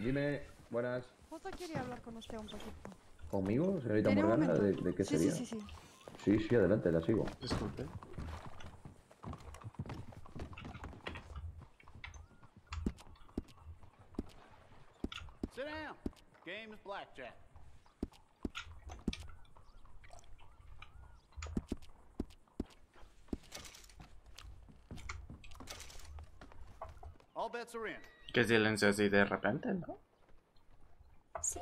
Dime, buenas. Justo quería hablar con usted un poquito. ¿Conmigo, señorita ¿Tiene un Morgana? ¿De, de qué sí, sería? Sí, sí, sí. Sí, sí, adelante, la sigo. Disculpe. Sit down. Game is blackjack. All bets are in. Qué silencio así de repente, ¿no? Sí.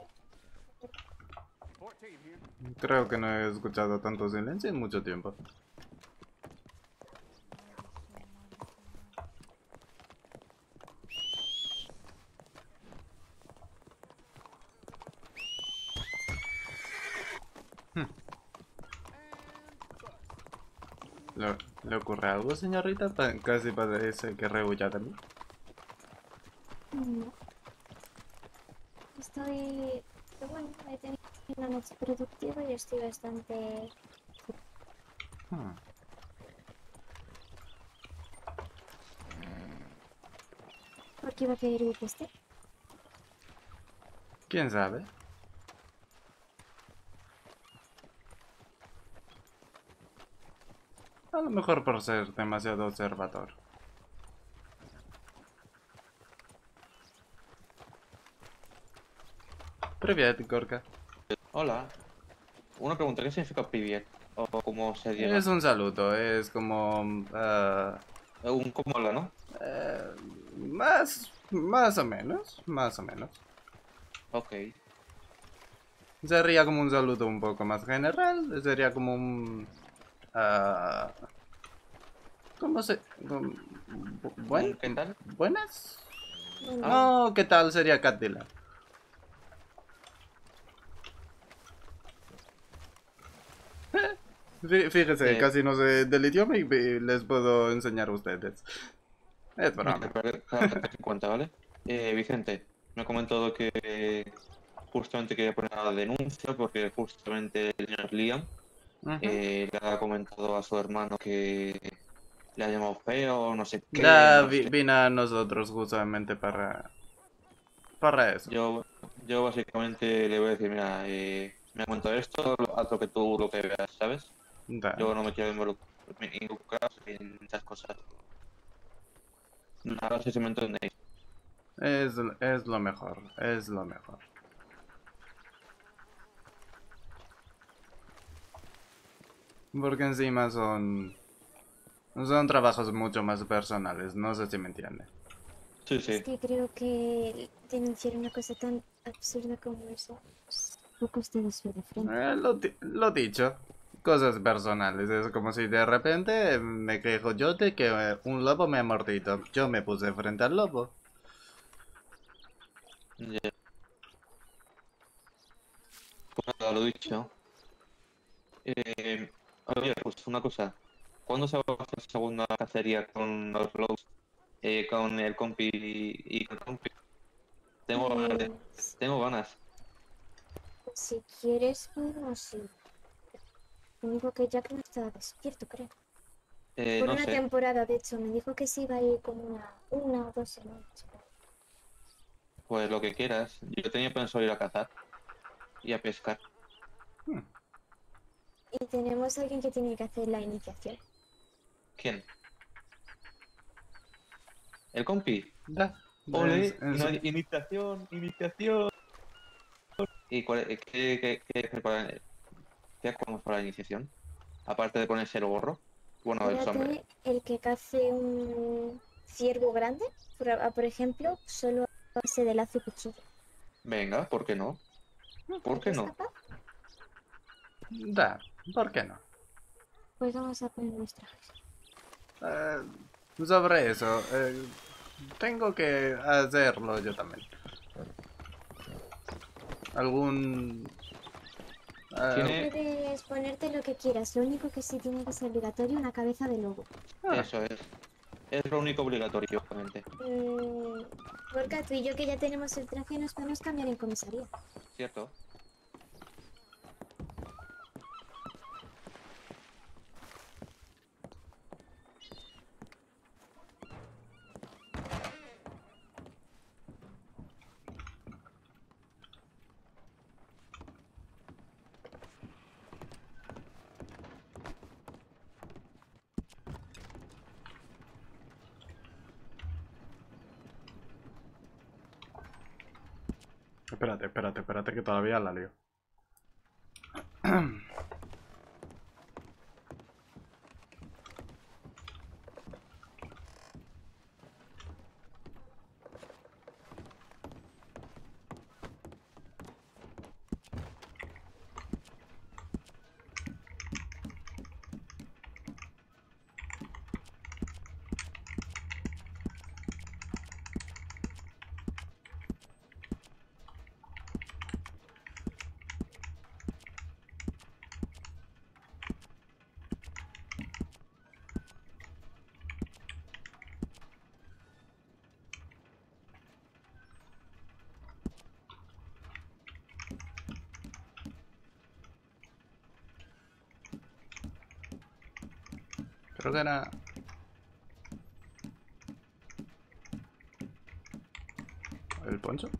14 here. Creo que no he escuchado tanto silencio en mucho tiempo. Hmm. ¿Le, le ocurre algo, señorita? Casi parece que de mí. No. Estoy. pero Bueno, he tenido una noche productiva y estoy bastante. Hmm. ¿Por qué iba a querer ir este? ¿Quién sabe? A lo mejor por ser demasiado observador. Privet, Gorka. Hola. Una pregunta, ¿qué significa Privet? Cómo se. Es un saludo, es como... Uh... Un como hola, ¿no? Uh, más, más o menos, más o menos. Ok. Sería como un saludo un poco más general, sería como un... Uh... ¿Cómo se...? ¿Buen? ¿Qué tal? ¿Buenas? Ah. No, ¿qué tal? Sería Cátila. Fíjese, Eh. casi no sé del idioma y les puedo enseñar a ustedes. Es broma. Cuenta, ¿vale? Eh, Vicente, me ha comentado que justamente quería poner la denuncia porque justamente el señor Liam Ujú. eh, le ha comentado a su hermano que le ha llamado feo, no sé qué. Ya no vi- sé. vine a nosotros justamente para... Para eso. Yo, yo básicamente le voy a decir, mira, eh, me comentado esto, lo- haz lo que tú lo que veas, ¿sabes? Yo no me quiero involucrar en esas cosas. Ahora sí se me entendéis. Es, es lo mejor, es lo mejor. Porque encima son... Son trabajos mucho más personales, no sé si me entiende. Sí, sí. es que creo que denunciar una cosa tan absurda como eso. Ustedes de frente. Eh, lo, lo dicho, cosas personales. Es como si de repente me quejo yo de que eh, un lobo me ha mordido. Yo me puse frente al lobo. Ya. Pues nada, lo dicho. Eh, oye, pues una cosa. ¿Cuándo se va a hacer la segunda cacería con los lobos? Eh, con el compi y con el compi. Tengo ganas de- Pues, Tengo ganas. Si quieres, podemos ir. Lo único que Jack no está despierto, creo. Eh, Por no una sé. temporada, de hecho, me dijo que se iba a ir como una, una o dos semanas. Pues lo que quieras. Yo tenía pensado ir a cazar y a pescar. Y tenemos a alguien que tiene que hacer la iniciación. ¿Quién? ¿El compi? Da. Ole, Es- es- ina- iniciación, iniciación. ¿Y cuál, qué, qué, qué, qué, para- qué hacemos para la iniciación? Aparte de ponerse el gorro. Bueno, el sombrero. El que cace un ciervo grande, por, a- por ejemplo, solo base de lazo y cuchillo. Venga, ¿por qué no? ¿Por qué ¿Es no? Da, ¿por qué no? Pues vamos a poner los trajes. Eh, sobre eso, eh, tengo que hacerlo yo también. ¿Algún... eh, Tiene- Puedes ponerte lo que quieras, lo único que sí tiene que ser obligatorio una cabeza de lobo. ah, Eso es. Es lo único obligatorio, obviamente. Mm, Gorka, tú y yo que ya tenemos el traje nos podemos cambiar en comisaría. ¿Cierto? Que todavía la lío. Creo que era... ¿El poncho?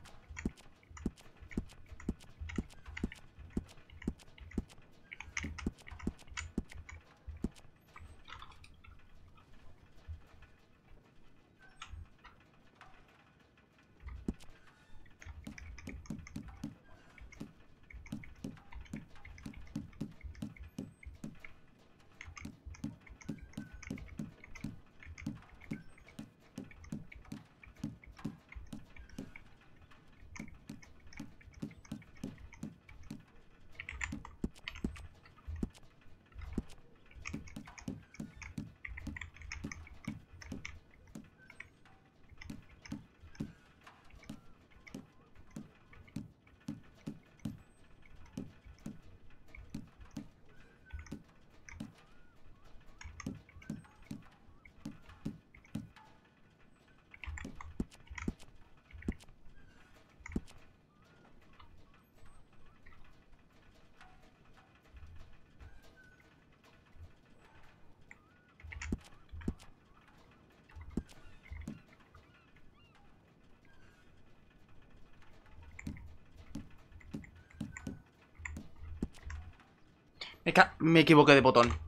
Me, me equivoqué de botón.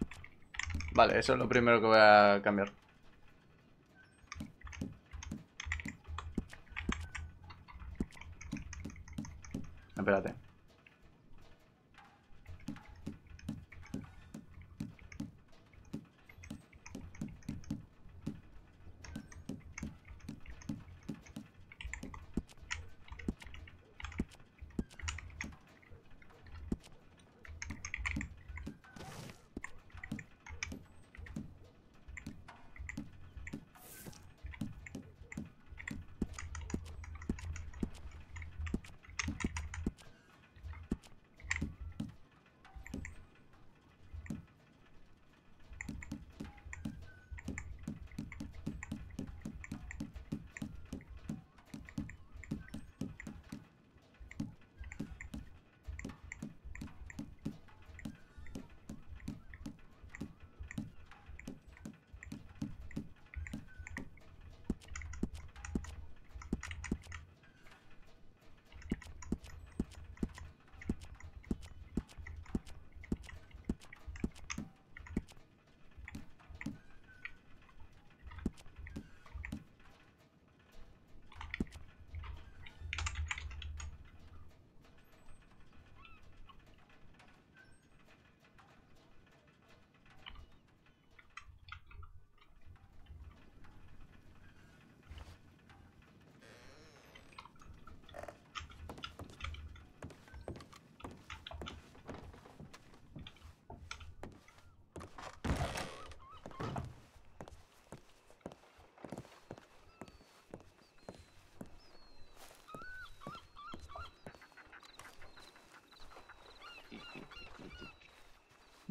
Vale, eso es lo primero que voy a cambiar.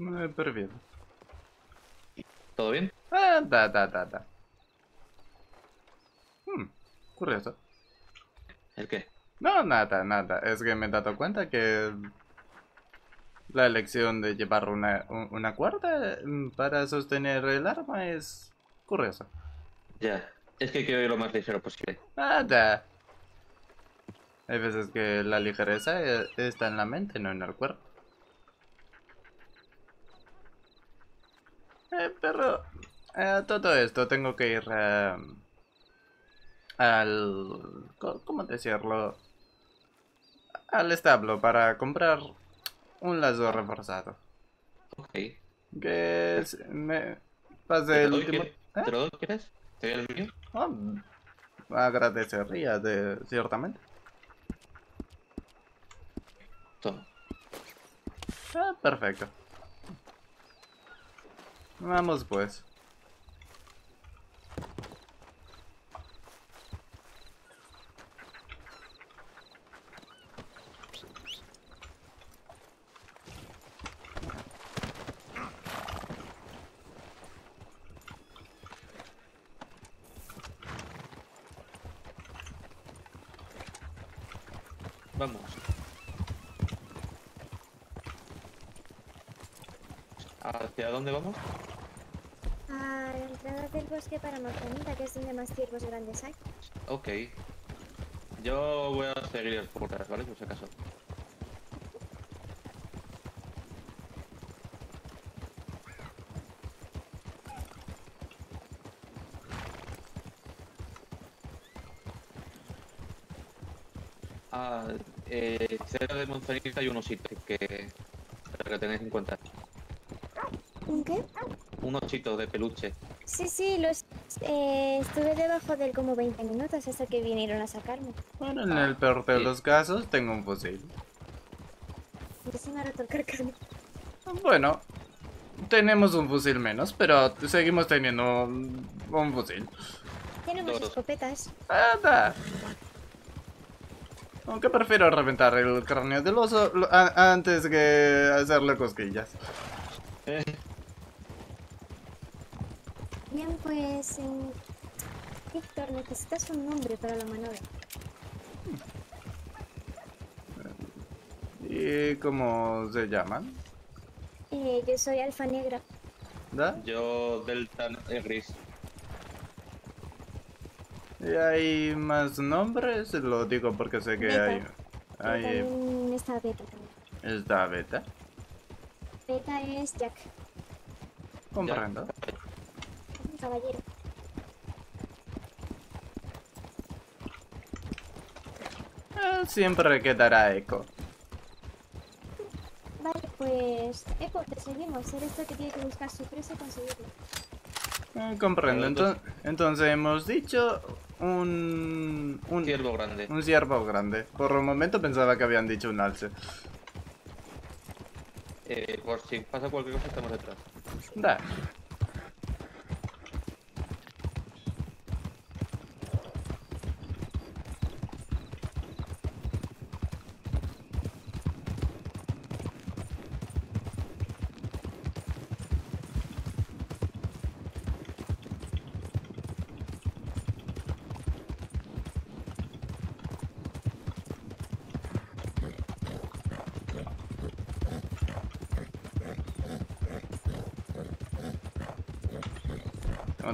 Me he perdido. ¿Todo bien? Ah, da, da, da, da. Hmm, curioso. ¿El qué? No, nada, nada. Es que me he dado cuenta que la elección de llevar una, un- una cuerda mm, para sostener el arma es curiosa. Ya. Es que quiero ir lo más ligero posible. Nada. Hay veces que la ligereza eh, está en la mente, no en el cuerpo. Eh, pero eh, todo esto tengo que ir eh, al... ¿Cómo decirlo? al establo para comprar un lazo reforzado. Ok. Que es- me pase ¿Te el último... ¿Eh? ¿Te lo doy, quieres? ¿Te doy el mío? Ah, agradecería, de, ciertamente. Toma. Ah, perfecto. Vamos pues. Vamos. ¿Hacia dónde vamos? A la entrada del bosque para Mazanita, que es donde más ciervos grandes hay. Ok. Yo voy a seguir el portas, ¿vale? Por si acaso. Ah, eh, cerca de Monzanita hay un osito que, para que tenéis en cuenta. ¿Un qué? Un osito de peluche. Sí, sí, los, eh, estuve debajo de él como 20 minutos hasta que vinieron a sacarme. Bueno, en el peor de sí. los casos, tengo un fusil. Me. Bueno, tenemos un fusil menos, pero seguimos teniendo un, un fusil. Tenemos. Eh, escopetas. Anda. Aunque prefiero reventar el cráneo del oso antes que hacerle cosquillas. Bien, pues... eh, Víctor, necesitas un nombre para la maniobra. ¿Y cómo se llaman? Eh, yo soy Alfa Negra. ¿Da? Yo Delta eh, Gris. ¿Y hay más nombres? Lo digo porque sé que Beta. hay... Hay también está Beta también. esta beta. Beta es Jack, Comprendo. un caballero. Eh, siempre quedará eco. Vale, pues... Eco, te seguimos. Eres tú el que tiene que buscar su presa y conseguirlo. Eh, comprendo. Entonces hemos dicho un... un Ciervo grande. Un ciervo grande. Por un momento pensaba que habían dicho un alce. Eh, por si pasa cualquier cosa, estamos detrás. Da.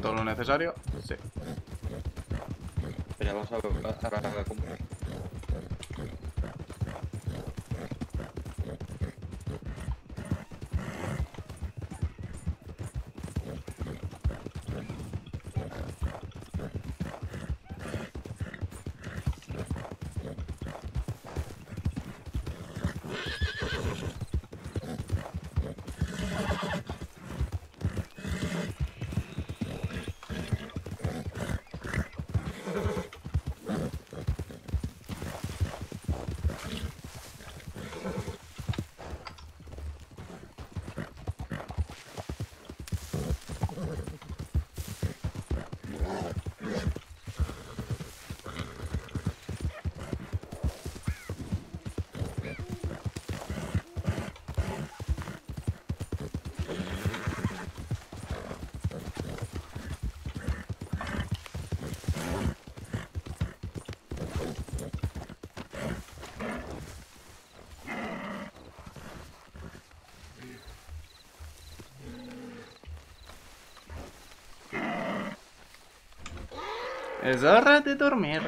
Todo lo necesario. Sí. Vamos a, a, a- a- Es hora de dormir.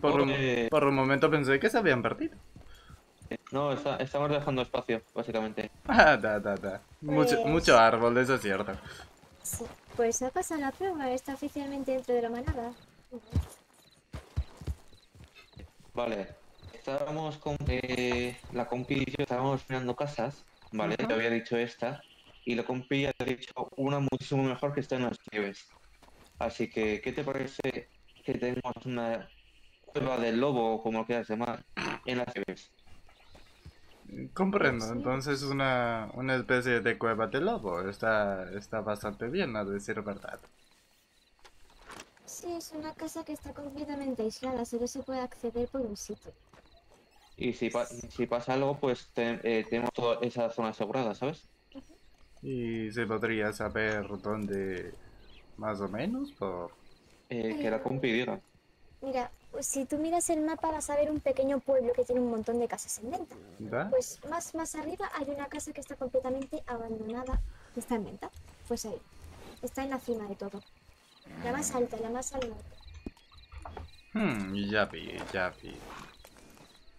Por un, Eh, por un momento pensé que se habían perdido. No, está- estamos dejando espacio, básicamente. Ah, da, da, da. Mucho, Pues- mucho árbol, eso es cierto. Sí. Pues ha pasado la prueba, está oficialmente dentro de la manada. Vale. Estábamos con eh, la compi y yo estábamos mirando casas, ¿vale? Yo había dicho esta. Y la compi ha dicho una muchísimo mejor que está en las nieves. Así que, ¿qué te parece que tenemos una cueva del lobo, o como lo quieras llamar, en las nieves? Comprendo, Sí. entonces una, una especie de cueva de lobo. Está, está bastante bien, a decir verdad. Sí, es una casa que está completamente aislada, solo se puede acceder por un sitio. Y si, pa- si pasa algo, pues te- eh, tenemos toda esa zona asegurada, ¿sabes? Y se podría saber dónde, más o menos, por... Eh, que la compi diga. Mira, pues si tú miras el mapa vas a ver un pequeño pueblo que tiene un montón de casas en venta. Pues más, más arriba hay una casa que está completamente abandonada y está en venta. Pues ahí, está en la cima de todo. La más alta, la más al norte. Hmm, ya vi, ya vi.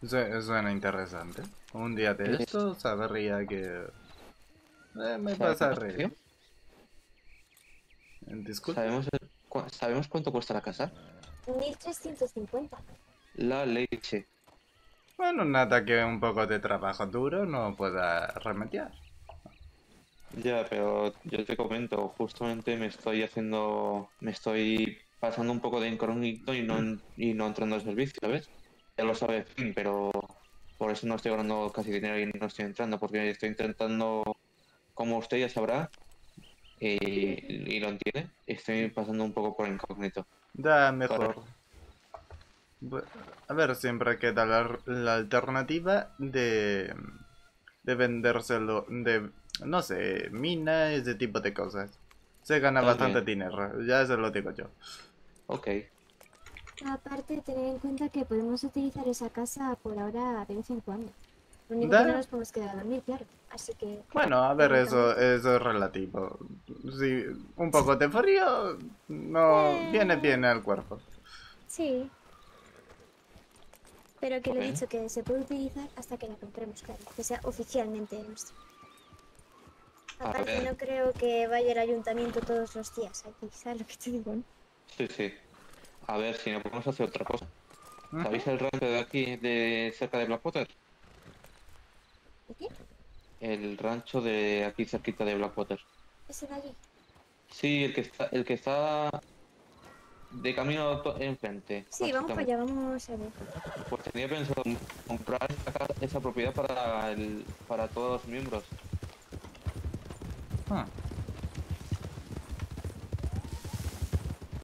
Su- Suena interesante. Un día de Es- esto sabría que... Eh, me. ¿Sabemos, el- cu- ¿Sabemos cuánto cuesta la casa? 1350. La leche. Bueno, nada que un poco de trabajo duro no pueda remediar. Ya, pero yo te comento, justamente me estoy haciendo, me estoy pasando un poco de incógnito y no, y no entrando al servicio, ¿sabes? Ya lo sabe Finn, pero por eso no estoy ganando casi dinero y no estoy entrando, porque estoy intentando, como usted ya sabrá, eh, y lo entiende, estoy pasando un poco por incógnito. Da mejor. A ver, siempre queda la, la alternativa de, de vendérselo, de, no sé, mina, ese tipo de cosas. Se gana Está bastante bien. dinero, ya se lo digo yo. Ok, Aparte, tener en cuenta que podemos utilizar esa casa por ahora de vez en cuando. Lo único Da- que no nos podemos quedar a dormir, claro. Así que... Bueno, a ver, eso, eso es relativo. Si un poco de frío no Eh. viene bien al cuerpo. Sí. Pero que lo Ok. he dicho, que se puede utilizar hasta que la compremos, claro. Que sea oficialmente nuestra. A Aparte, no creo que vaya el ayuntamiento todos los días aquí, ¿sabes lo que te digo? no? sí, sí. A ver si no podemos hacer otra cosa. ¿Sabéis el rancho de aquí, de cerca de Blackwater? El rancho de aquí cerquita de Blackwater. Ese de allí. Sí, el que está, el que está de camino enfrente. Sí, vamos para allá, vamos a ver. Pues tenía pensado comprar esa propiedad para el, para todos los miembros. Ah,